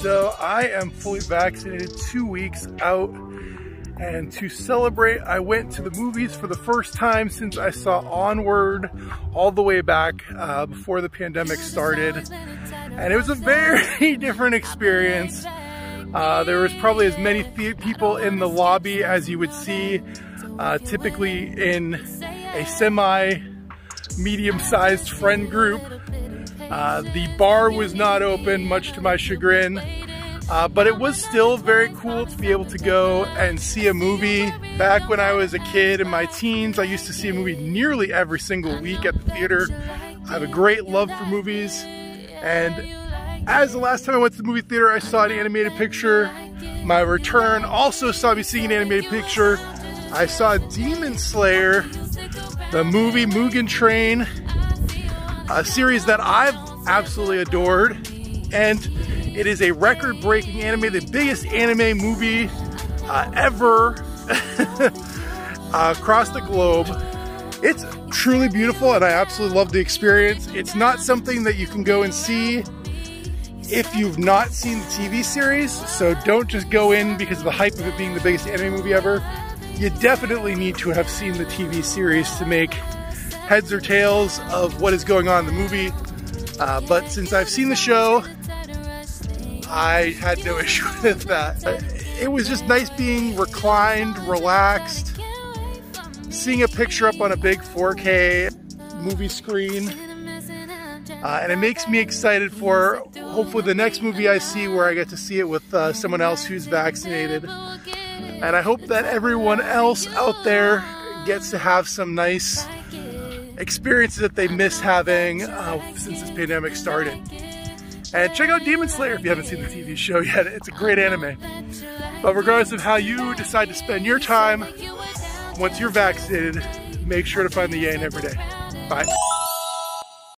So I am fully vaccinated two weeks out and to celebrate, I went to the movies for the first time since I saw Onward all the way back uh, before the pandemic started. And it was a very different experience. Uh, there was probably as many people in the lobby as you would see uh, typically in a semi medium-sized friend group. Uh, the bar was not open, much to my chagrin. Uh, but it was still very cool to be able to go and see a movie. Back when I was a kid in my teens, I used to see a movie nearly every single week at the theater. I have a great love for movies. And as the last time I went to the movie theater, I saw an animated picture. My return also saw me seeing an animated picture. I saw Demon Slayer, the movie Mugen Train, a series that I've absolutely adored. And it is a record-breaking anime, the biggest anime movie uh, ever uh, across the globe. It's truly beautiful and I absolutely love the experience. It's not something that you can go and see if you've not seen the TV series, so don't just go in because of the hype of it being the biggest anime movie ever. You definitely need to have seen the TV series to make heads or tails of what is going on in the movie. Uh, but since I've seen the show, I had no issue with that. It was just nice being reclined, relaxed, seeing a picture up on a big 4K movie screen. Uh, and it makes me excited for hopefully the next movie I see where I get to see it with uh, someone else who's vaccinated. And I hope that everyone else out there gets to have some nice experiences that they miss having uh, since this pandemic started. And check out Demon Slayer if you haven't seen the TV show yet. It's a great anime. But regardless of how you decide to spend your time, once you're vaccinated, make sure to find the yay every day. Bye.